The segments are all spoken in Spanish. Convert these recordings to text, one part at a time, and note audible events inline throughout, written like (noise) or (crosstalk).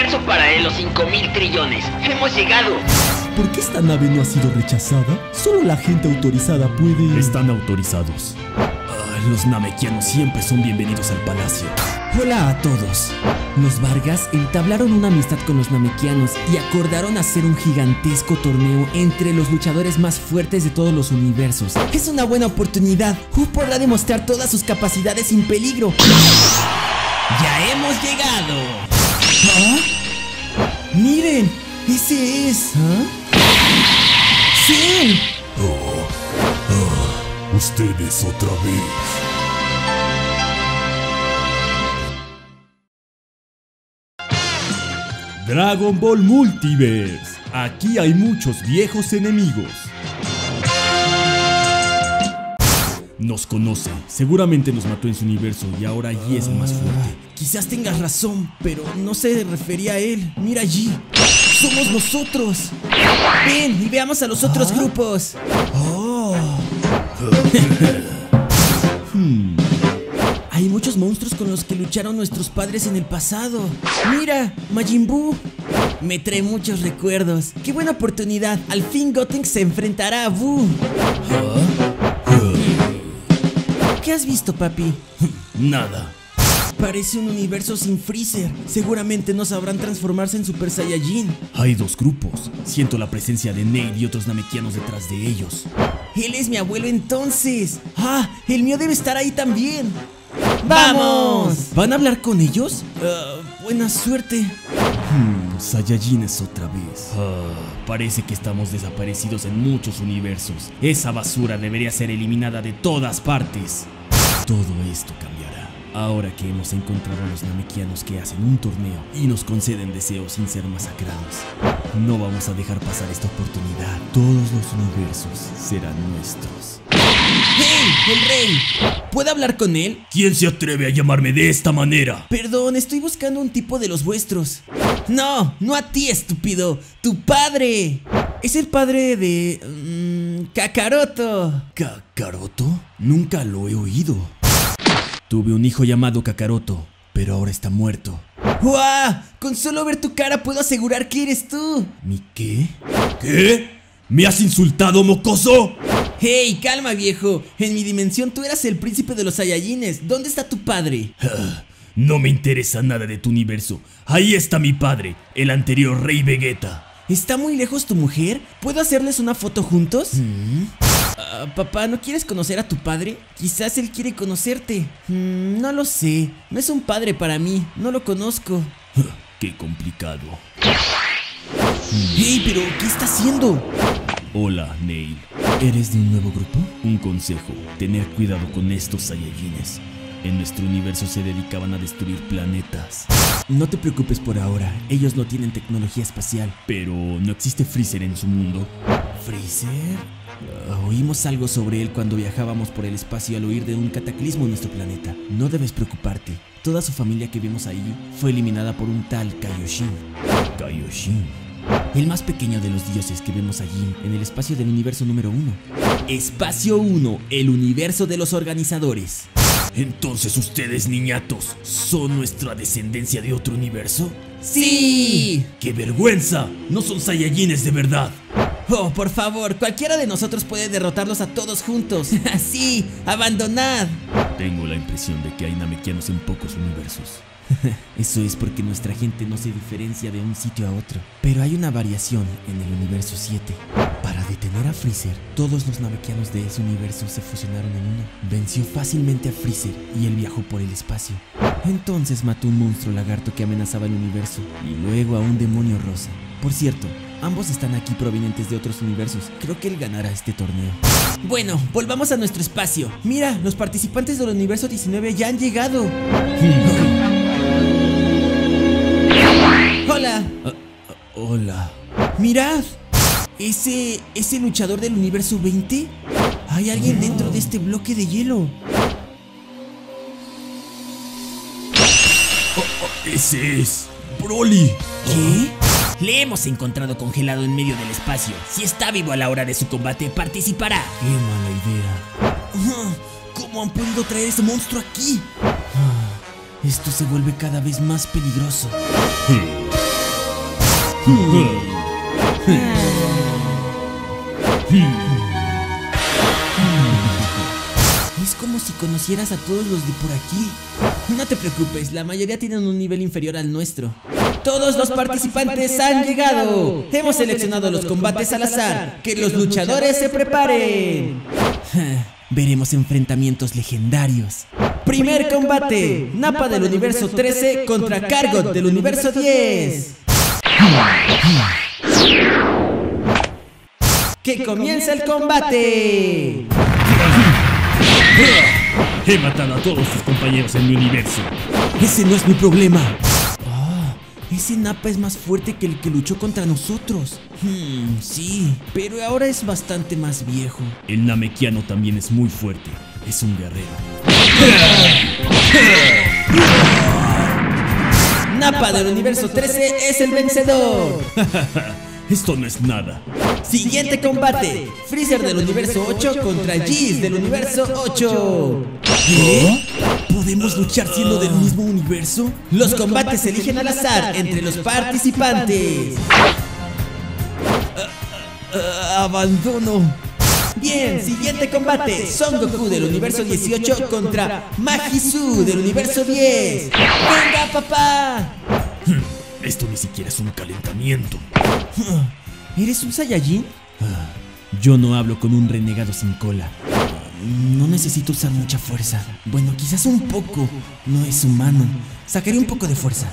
universo paralelo 5000 trillones. Hemos llegado. ¿Por qué esta nave no ha sido rechazada? Solo la gente autorizada puede... Están autorizados. Ah, los namekianos siempre son bienvenidos al palacio. Hola a todos. Los Vargas entablaron una amistad con los namekianos y acordaron hacer un gigantesco torneo entre los luchadores más fuertes de todos los universos. Es una buena oportunidad. Hu podrá demostrar todas sus capacidades sin peligro. ¡Ya hemos llegado! ¿Ah? ¡Miren! ¡Ese es! ¿Ah? ¡Sí! Ustedes otra vez. Dragon Ball Multiverse. Aquí hay muchos viejos enemigos. Nos conoce, seguramente nos mató en su universo y ahora allí es más fuerte. Quizás tengas razón, pero no se refería a él. Mira allí. Somos nosotros. Ven y veamos a los otros grupos. Oh. (laughs) Hmm. Hay muchos monstruos con los que lucharon nuestros padres en el pasado. Mira, Majin Buu. Me trae muchos recuerdos. Qué buena oportunidad. Al fin Gotenks se enfrentará a Buu. ¿Qué has visto, papi? (laughs) Nada. Parece un universo sin Freezer. Seguramente no sabrán transformarse en Super Saiyajin. Hay dos grupos. Siento la presencia de Neil y otros namekianos detrás de ellos. Él es mi abuelo entonces. Ah, el mío debe estar ahí también. ¡Vamos! ¿Van a hablar con ellos? Ah, buena suerte. Hmm, Saiyajines otra vez. Ah, parece que estamos desaparecidos en muchos universos. Esa basura debería ser eliminada de todas partes. Todo esto cambiará. Ahora que hemos encontrado a los namekianos que hacen un torneo y nos conceden deseos sin ser masacrados, no vamos a dejar pasar esta oportunidad. Todos los universos serán nuestros. ¡Hey! ¡El rey! ¿Puedo hablar con él? ¿Quién se atreve a llamarme de esta manera? Perdón, estoy buscando un tipo de los vuestros. No, no a ti, estúpido. ¡Tu padre! Es el padre de... Mmm, Kakaroto. ¿Kakaroto? Nunca lo he oído. Tuve un hijo llamado Kakaroto, pero ahora está muerto. ¡Guau! Con solo ver tu cara puedo asegurar que eres tú. ¿Mi qué? ¿Qué? ¿Me has insultado, mocoso? ¡Hey, calma, viejo! En mi dimensión tú eras el príncipe de los Saiyajines. ¿Dónde está tu padre? (sighs) no me interesa nada de tu universo. Ahí está mi padre, el anterior rey Vegeta. ¿Está muy lejos tu mujer? ¿Puedo hacerles una foto juntos? Uh, papá, ¿no quieres conocer a tu padre? Quizás él quiere conocerte. Mm, no lo sé. No es un padre para mí. No lo conozco. (laughs) Qué complicado. ¡Hey, pero qué está haciendo! Hola, Neil. ¿Eres de un nuevo grupo? Un consejo, tener cuidado con estos Saiyajines. En nuestro universo se dedicaban a destruir planetas. No te preocupes por ahora, ellos no tienen tecnología espacial. Pero no existe Freezer en su mundo. ¿Freezer? Oímos algo sobre él cuando viajábamos por el espacio al huir de un cataclismo en nuestro planeta. No debes preocuparte. Toda su familia que vimos ahí fue eliminada por un tal Kaioshin. Kaioshin. El más pequeño de los dioses que vemos allí en el espacio del universo número 1. Espacio 1, el universo de los organizadores. Entonces ustedes, niñatos, ¿son nuestra descendencia de otro universo? ¡Sí! ¡Qué vergüenza! No son Saiyajines de verdad. Oh, por favor, cualquiera de nosotros puede derrotarlos a todos juntos. (laughs) ¡Sí! ¡Abandonad! Tengo la impresión de que hay namekianos en pocos universos. (laughs) Eso es porque nuestra gente no se diferencia de un sitio a otro. Pero hay una variación en el universo 7. Para detener a Freezer, todos los namekianos de ese universo se fusionaron en uno. Venció fácilmente a Freezer y él viajó por el espacio. Entonces mató un monstruo lagarto que amenazaba el universo y luego a un demonio rosa. Por cierto, ambos están aquí provenientes de otros universos. Creo que él ganará este torneo. Bueno, volvamos a nuestro espacio. Mira, los participantes del universo 19 ya han llegado. Hola. Uh, hola. Mirad. ¿Ese, ¿Ese luchador del universo 20? Hay alguien dentro de este bloque de hielo. Oh, oh, ese es Broly. ¿Qué? Le hemos encontrado congelado en medio del espacio. Si está vivo a la hora de su combate, participará. Qué mala idea. ¿Cómo han podido traer ese monstruo aquí? Esto se vuelve cada vez más peligroso. Es como si conocieras a todos los de por aquí. No te preocupes, la mayoría tienen un nivel inferior al nuestro. Todos los participantes han llegado. Hemos seleccionado los combates al azar. Que los luchadores se preparen. (laughs) Veremos enfrentamientos legendarios. Primer combate: Napa del universo 13 contra Cargot del universo 10. ¡Que comience el combate! He matado a todos tus compañeros en mi universo. Ese no es mi problema. Ah, ese Napa es más fuerte que el que luchó contra nosotros. Hmm, sí, pero ahora es bastante más viejo. El Namekiano también es muy fuerte. Es un guerrero. Napa del universo 13 es el vencedor. (laughs) Esto no es nada. Siguiente combate: Freezer del universo 8 contra Giz del universo 8. ¿Qué? ¿Podemos luchar siendo del mismo universo? Los combates se eligen al azar entre los participantes. Ah, abandono. Bien, siguiente combate: Son Goku del universo 18 contra Majisu del universo 10. ¡Venga, papá! Esto ni siquiera es un calentamiento. ¿Eres un Saiyajin? Yo no hablo con un renegado sin cola. No necesito usar mucha fuerza. Bueno, quizás un poco. No es humano. Sacaré un poco de fuerza.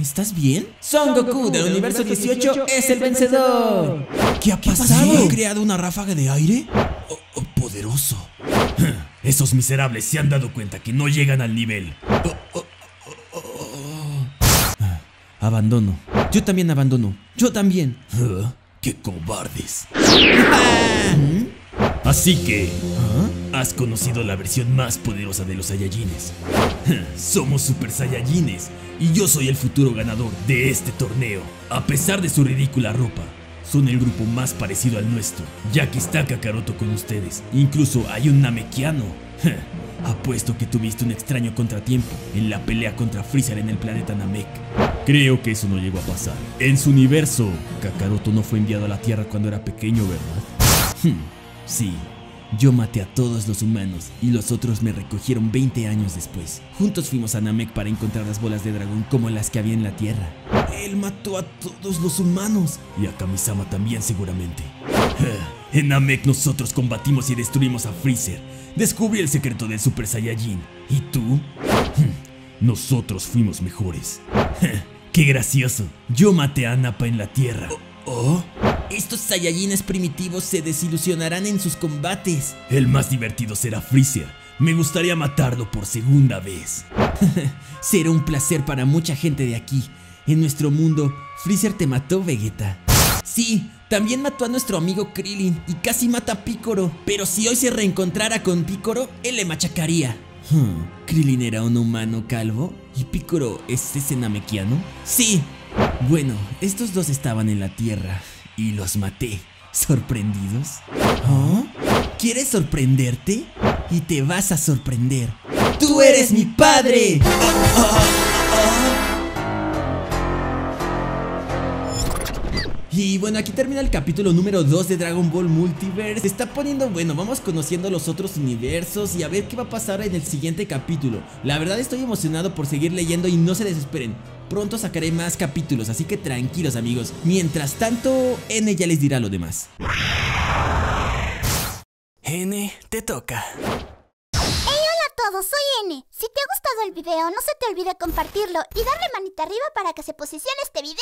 ¿Estás bien? Son Goku del universo 18 es el vencedor. ¿Qué ha pasado? ¿Han creado una ráfaga de aire? Oh, oh, poderoso. (laughs) Esos miserables se han dado cuenta que no llegan al nivel. Oh, Abandono. Yo también abandono. Yo también. ¡Qué cobardes! (laughs) Así que, has conocido la versión más poderosa de los Saiyajines. (laughs) Somos Super Saiyajines y yo soy el futuro ganador de este torneo. A pesar de su ridícula ropa, son el grupo más parecido al nuestro, ya que está Kakaroto con ustedes. Incluso hay un Namekiano. (laughs) Apuesto que tuviste un extraño contratiempo en la pelea contra Freezer en el planeta Namek. Creo que eso no llegó a pasar. En su universo, Kakaroto no fue enviado a la Tierra cuando era pequeño, ¿verdad? (laughs) sí, yo maté a todos los humanos y los otros me recogieron 20 años después. Juntos fuimos a Namek para encontrar las bolas de dragón como las que había en la Tierra. Él mató a todos los humanos. Y a Kamisama también seguramente. (laughs) En Namek nosotros combatimos y destruimos a Freezer. Descubrí el secreto del Super Saiyajin. ¿Y tú? (laughs) Nosotros fuimos mejores. (laughs) ¡Qué gracioso! Yo maté a Nappa en la Tierra. ¿Oh? Estos Saiyajines primitivos se desilusionarán en sus combates. El más divertido será Freezer. Me gustaría matarlo por segunda vez. (laughs) Será un placer para mucha gente de aquí. En nuestro mundo, Freezer te mató, Vegeta. Sí, también mató a nuestro amigo Krillin y casi mata a Picoro. Pero si hoy se reencontrara con Picoro, él le machacaría. Hmm, ¿Krillin era un humano calvo? ¿Y Picoro es ese namekiano? Sí. Bueno, estos dos estaban en la Tierra y los maté. ¿Sorprendidos? ¿Oh? ¿Quieres sorprenderte? Y te vas a sorprender. ¡Tú eres mi padre! Y bueno, aquí termina el capítulo número 2 de Dragon Ball Multiverse. Se está poniendo bueno, vamos conociendo los otros universos y a ver qué va a pasar en el siguiente capítulo. La verdad estoy emocionado por seguir leyendo y no se desesperen. Pronto sacaré más capítulos, así que tranquilos amigos. Mientras tanto, N ya les dirá lo demás. N, te toca. Hola a todos, soy N. Si te ha gustado el video, no se te olvide compartirlo y darle manita arriba para que se posicione este video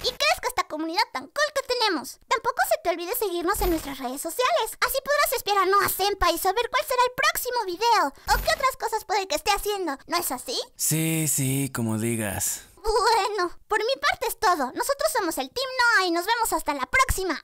y crezca esta comunidad tan cool que tenemos. Tampoco se te olvide seguirnos en nuestras redes sociales, así podrás espiar a Noah Senpai y saber cuál será el próximo video o qué otras cosas puede que esté haciendo, ¿no es así? Sí, sí, como digas. Bueno, por mi parte es todo. Nosotros somos el Team Noah y nos vemos hasta la próxima.